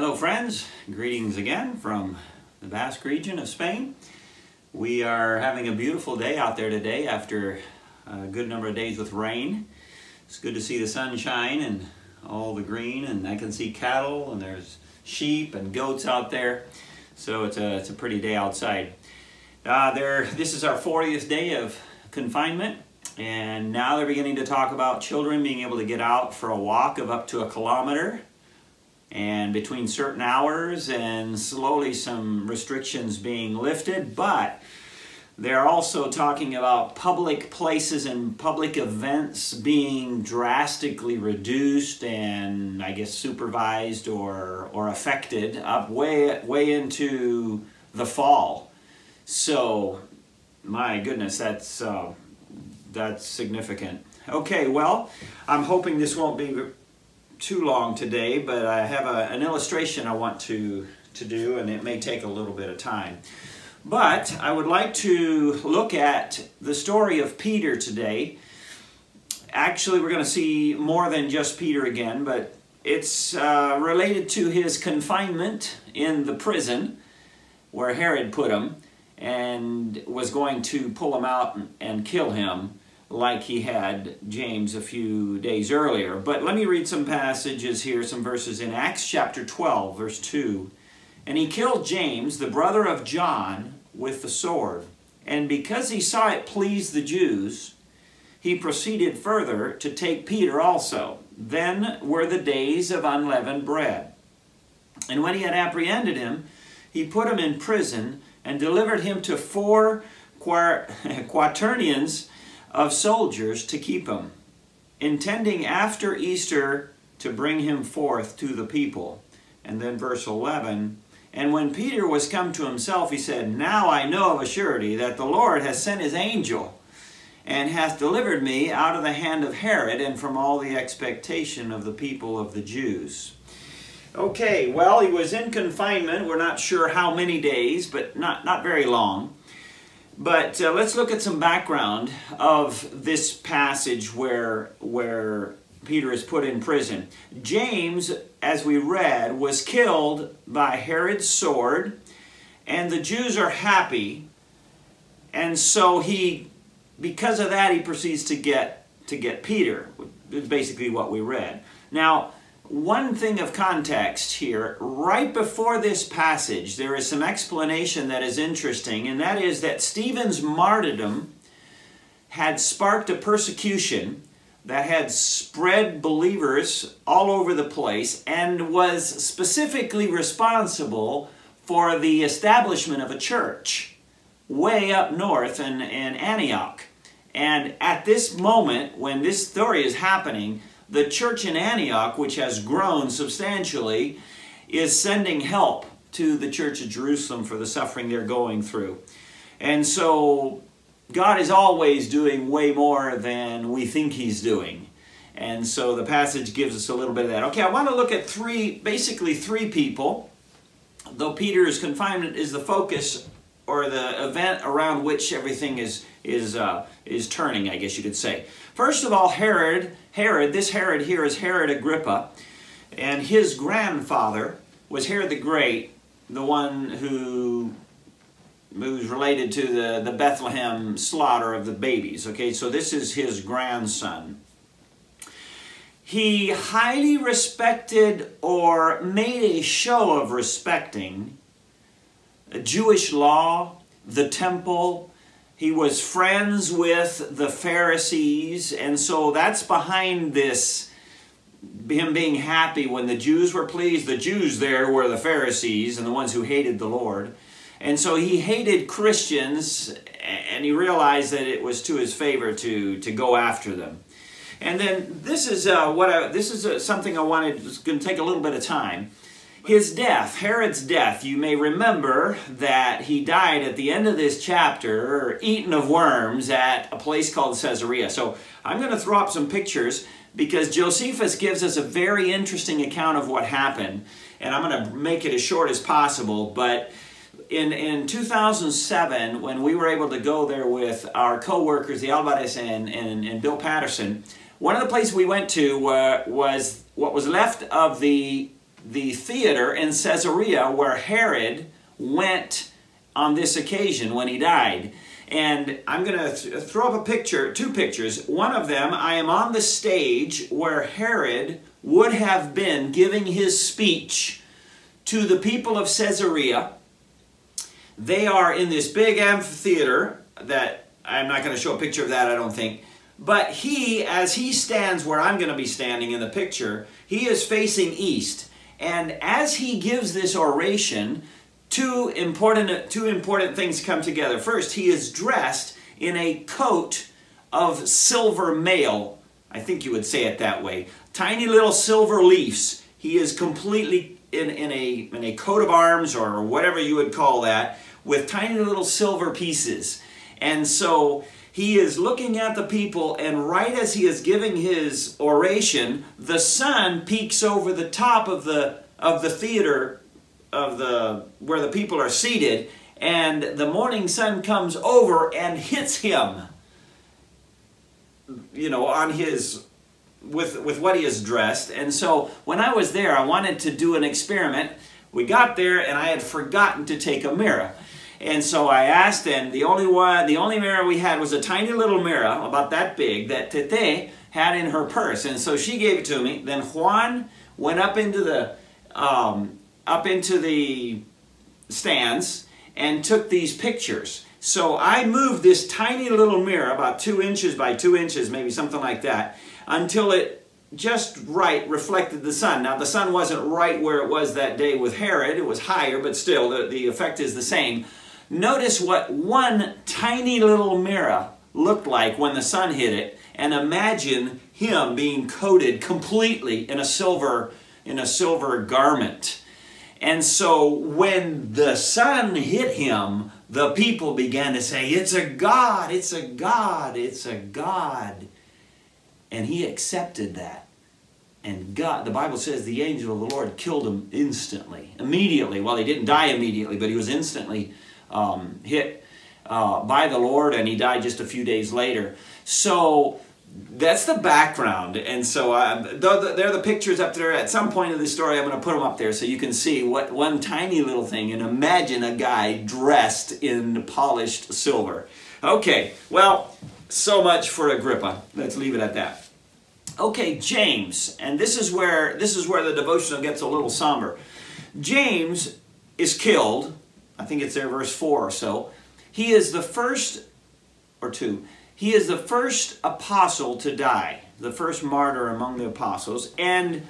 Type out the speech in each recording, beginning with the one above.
Hello, friends. Greetings again from the Basque region of Spain. We are having a beautiful day out there today after a good number of days with rain. It's good to see the sunshine and all the green, and I can see cattle, and there's sheep and goats out there. So it's a, it's a pretty day outside. Uh, there, this is our 40th day of confinement, and now they're beginning to talk about children being able to get out for a walk of up to a kilometer and between certain hours and slowly some restrictions being lifted but they're also talking about public places and public events being drastically reduced and I guess supervised or or affected up way way into the fall. So my goodness, that's uh, that's significant. Okay, well, I'm hoping this won't be too long today, but I have a, an illustration I want to, to do, and it may take a little bit of time. But I would like to look at the story of Peter today. Actually, we're going to see more than just Peter again, but it's uh, related to his confinement in the prison where Herod put him and was going to pull him out and, and kill him like he had James a few days earlier. But let me read some passages here, some verses in Acts chapter 12, verse 2. And he killed James, the brother of John, with the sword. And because he saw it please the Jews, he proceeded further to take Peter also. Then were the days of unleavened bread. And when he had apprehended him, he put him in prison and delivered him to four quaternions of soldiers to keep him, intending after Easter to bring him forth to the people. And then verse 11, And when Peter was come to himself, he said, Now I know of a surety that the Lord has sent his angel, and hath delivered me out of the hand of Herod, and from all the expectation of the people of the Jews. Okay, well, he was in confinement. We're not sure how many days, but not, not very long. But uh, let's look at some background of this passage where, where Peter is put in prison. James, as we read, was killed by Herod's sword, and the Jews are happy. And so he, because of that, he proceeds to get to get Peter. Is basically what we read. Now, one thing of context here, right before this passage, there is some explanation that is interesting, and that is that Stephen's martyrdom had sparked a persecution that had spread believers all over the place and was specifically responsible for the establishment of a church way up north in, in Antioch. And at this moment, when this story is happening, the church in Antioch, which has grown substantially, is sending help to the church of Jerusalem for the suffering they're going through. And so God is always doing way more than we think He's doing. And so the passage gives us a little bit of that. Okay, I want to look at three, basically three people. Though Peter's confinement is the focus or the event around which everything is is uh, is turning, I guess you could say. First of all, Herod, Herod, this Herod here is Herod Agrippa, and his grandfather was Herod the Great, the one who who's related to the, the Bethlehem slaughter of the babies. Okay, so this is his grandson. He highly respected or made a show of respecting Jewish law, the temple, he was friends with the Pharisees, and so that's behind this him being happy when the Jews were pleased. The Jews there were the Pharisees and the ones who hated the Lord. And so he hated Christians and he realized that it was to his favor to, to go after them. And then this is uh, what I, this is uh, something I wanted. It's going to take a little bit of time. His death, Herod's death, you may remember that he died at the end of this chapter, eaten of worms at a place called Caesarea. So I'm going to throw up some pictures because Josephus gives us a very interesting account of what happened. And I'm going to make it as short as possible. But in, in 2007, when we were able to go there with our co-workers, the Alvarez and, and, and Bill Patterson, one of the places we went to uh, was what was left of the the theater in Caesarea where Herod went on this occasion when he died. And I'm going to th throw up a picture, two pictures. One of them, I am on the stage where Herod would have been giving his speech to the people of Caesarea. They are in this big amphitheater that I'm not going to show a picture of that, I don't think. But he, as he stands where I'm going to be standing in the picture, he is facing east. And as he gives this oration, two important, two important things come together. First, he is dressed in a coat of silver mail. I think you would say it that way. Tiny little silver leaves. He is completely in, in, a, in a coat of arms or whatever you would call that with tiny little silver pieces. And so he is looking at the people, and right as he is giving his oration, the sun peeks over the top of the of the theater of the where the people are seated, and the morning sun comes over and hits him. You know, on his with with what he is dressed. And so when I was there, I wanted to do an experiment. We got there, and I had forgotten to take a mirror. And so I asked, and the only one, the only mirror we had was a tiny little mirror, about that big, that Tete had in her purse. And so she gave it to me. Then Juan went up into the um, up into the stands and took these pictures. So I moved this tiny little mirror, about two inches by two inches, maybe something like that, until it just right reflected the sun. Now the sun wasn't right where it was that day with Herod, it was higher, but still the, the effect is the same. Notice what one tiny little mirror looked like when the sun hit it, and imagine him being coated completely in a silver in a silver garment. And so when the sun hit him, the people began to say, It's a God, it's a God, it's a God. And he accepted that. And God, the Bible says the angel of the Lord killed him instantly, immediately. Well, he didn't die immediately, but he was instantly um, hit uh, by the Lord, and he died just a few days later. So that's the background. And so uh, they're the pictures up there. At some point of the story, I'm going to put them up there so you can see what one tiny little thing. And imagine a guy dressed in polished silver. Okay, well, so much for Agrippa. Let's leave it at that. Okay, James, and this is where this is where the devotional gets a little somber. James is killed I think it's there, verse 4 or so. He is the first, or 2, he is the first apostle to die, the first martyr among the apostles, and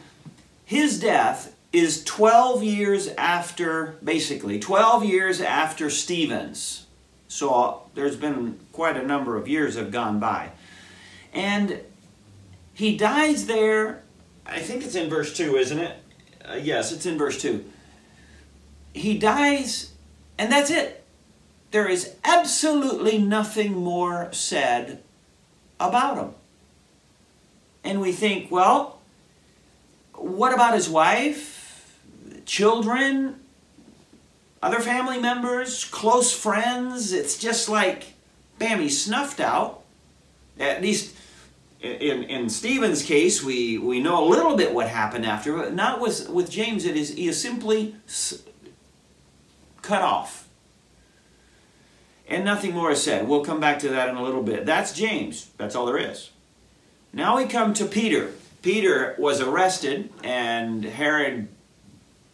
his death is 12 years after, basically, 12 years after Stephen's. So there's been quite a number of years have gone by. And he dies there, I think it's in verse 2, isn't it? Uh, yes, it's in verse 2. He dies and that's it. There is absolutely nothing more said about him. And we think, well, what about his wife, children, other family members, close friends? It's just like, bam, he's snuffed out. At least in, in Stephen's case, we, we know a little bit what happened after, but not with, with James. It is, he is simply cut off. And nothing more is said. We'll come back to that in a little bit. That's James. That's all there is. Now we come to Peter. Peter was arrested, and Herod,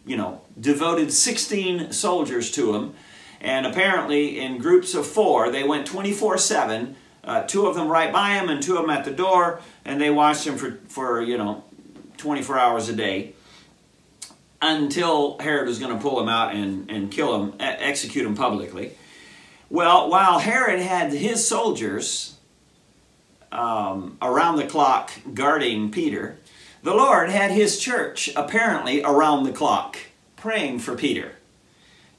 you know, devoted 16 soldiers to him. And apparently, in groups of four, they went 24 7. Uh, two of them right by him, and two of them at the door, and they watched him for, for you know, 24 hours a day until Herod was going to pull him out and, and kill him, execute him publicly. Well, while Herod had his soldiers um, around the clock guarding Peter, the Lord had his church apparently around the clock praying for Peter.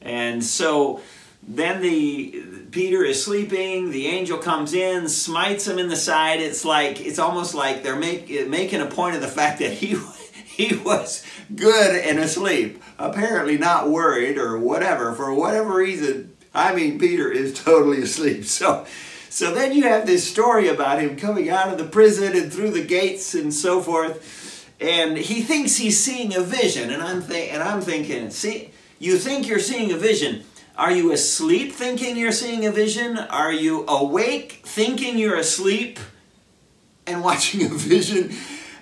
And so then the Peter is sleeping, the angel comes in, smites him in the side. It's like it's almost like they're make, making a point of the fact that he he was good and asleep, apparently not worried or whatever. For whatever reason, I mean, Peter is totally asleep. So, so then you have this story about him coming out of the prison and through the gates and so forth. and he thinks he's seeing a vision, and I'm th- and I'm thinking, see, you think you're seeing a vision. Are you asleep thinking you're seeing a vision? Are you awake thinking you're asleep and watching a vision?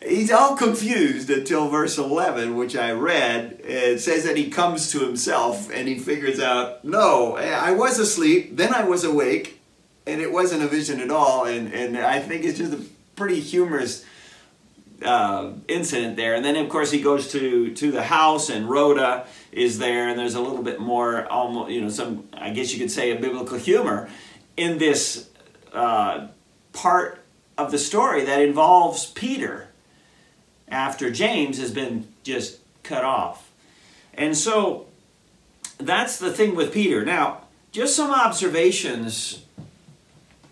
He's all confused until verse 11, which I read. It says that he comes to himself and he figures out, no, I was asleep, then I was awake, and it wasn't a vision at all. And, and I think it's just a pretty humorous uh, incident there. And then, of course, he goes to, to the house, and Rhoda is there, and there's a little bit more, almost, you know, some, I guess you could say, a biblical humor in this uh, part of the story that involves Peter after James has been just cut off. And so that's the thing with Peter. Now, just some observations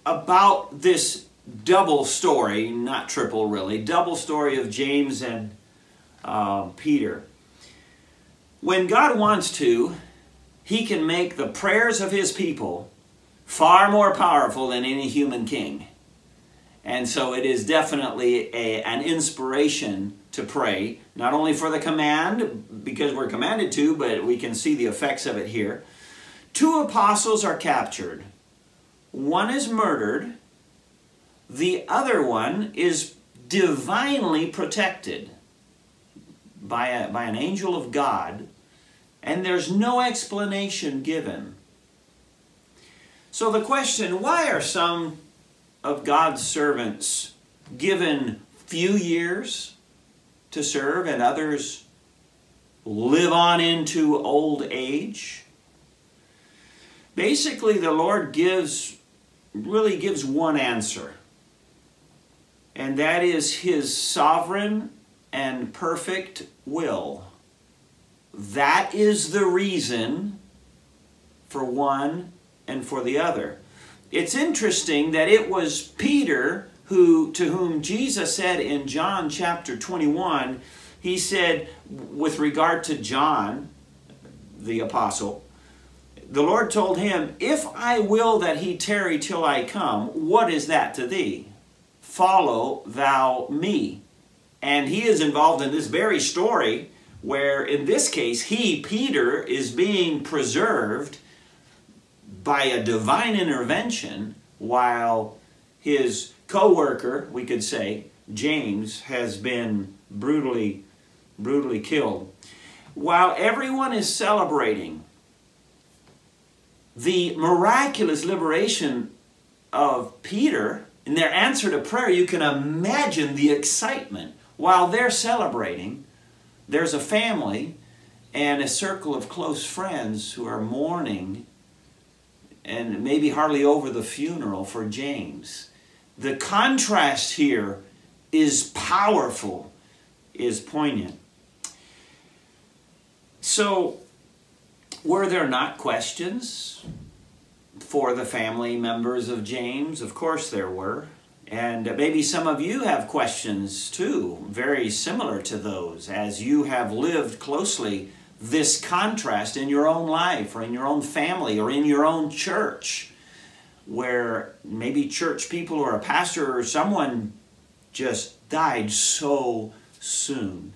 about this double story, not triple really, double story of James and uh, Peter. When God wants to, he can make the prayers of his people far more powerful than any human king. And so it is definitely a, an inspiration to pray, not only for the command, because we're commanded to, but we can see the effects of it here. Two apostles are captured. One is murdered, the other one is divinely protected by, a, by an angel of God, and there's no explanation given. So the question, why are some of God's servants given few years to serve and others live on into old age? Basically, the Lord gives, really gives one answer and that is his sovereign and perfect will. That is the reason for one and for the other. It's interesting that it was Peter who to whom Jesus said in John chapter 21, he said with regard to John the apostle, the Lord told him, "If I will that he tarry till I come, what is that to thee?" follow thou me. And he is involved in this very story where, in this case, he, Peter, is being preserved by a divine intervention while his co-worker, we could say, James, has been brutally, brutally killed. While everyone is celebrating the miraculous liberation of Peter, in their answer to prayer, you can imagine the excitement. While they're celebrating, there's a family and a circle of close friends who are mourning and maybe hardly over the funeral for James. The contrast here is powerful, is poignant. So, were there not questions? for the family members of James? Of course there were. And maybe some of you have questions too, very similar to those, as you have lived closely this contrast in your own life or in your own family or in your own church, where maybe church people or a pastor or someone just died so soon.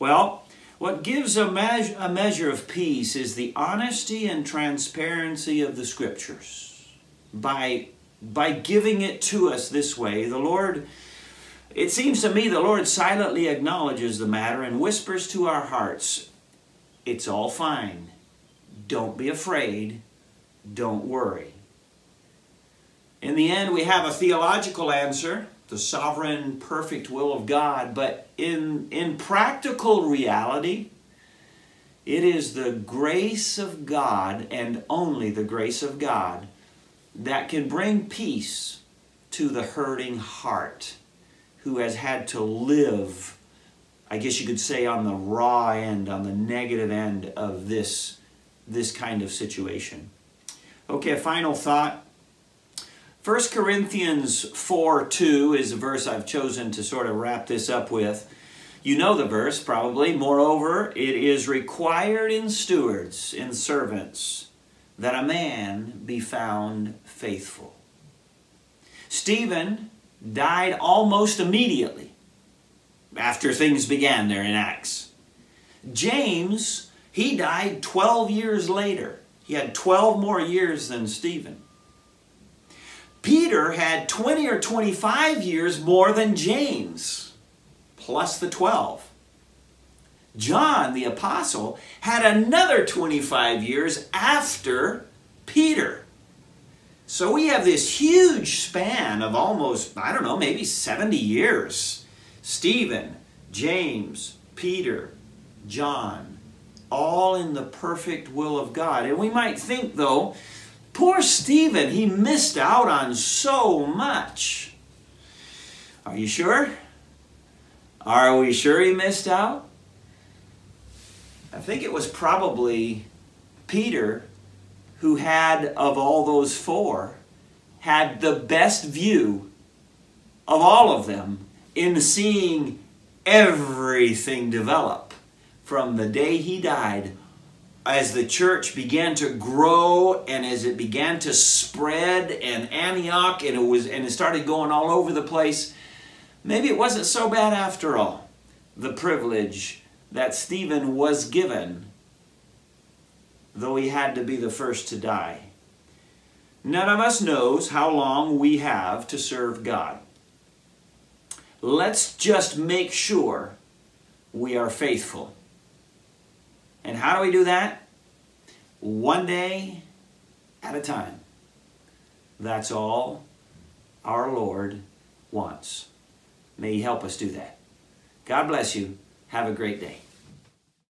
Well, what gives a, measure, a measure of peace is the honesty and transparency of the Scriptures. By, by giving it to us this way, the Lord, it seems to me the Lord silently acknowledges the matter and whispers to our hearts, it's all fine. Don't be afraid. Don't worry. In the end, we have a theological answer the sovereign, perfect will of God. But in, in practical reality, it is the grace of God and only the grace of God that can bring peace to the hurting heart who has had to live, I guess you could say, on the raw end, on the negative end of this, this kind of situation. Okay, final thought. 1 Corinthians 4 2 is a verse I've chosen to sort of wrap this up with. You know the verse probably. Moreover, it is required in stewards, in servants, that a man be found faithful. Stephen died almost immediately after things began there in Acts. James, he died 12 years later. He had 12 more years than Stephen. Peter had 20 or 25 years more than James, plus the 12. John, the apostle, had another 25 years after Peter. So we have this huge span of almost, I don't know, maybe 70 years. Stephen, James, Peter, John, all in the perfect will of God. And we might think, though, poor Stephen, he missed out on so much. Are you sure? Are we sure he missed out? I think it was probably Peter who had, of all those four, had the best view of all of them in seeing everything develop from the day he died as the church began to grow and as it began to spread and Antioch and it was and it started going all over the place maybe it wasn't so bad after all the privilege that Stephen was given though he had to be the first to die none of us knows how long we have to serve God let's just make sure we are faithful. And how do we do that? One day at a time. That's all our Lord wants. May He help us do that. God bless you. Have a great day.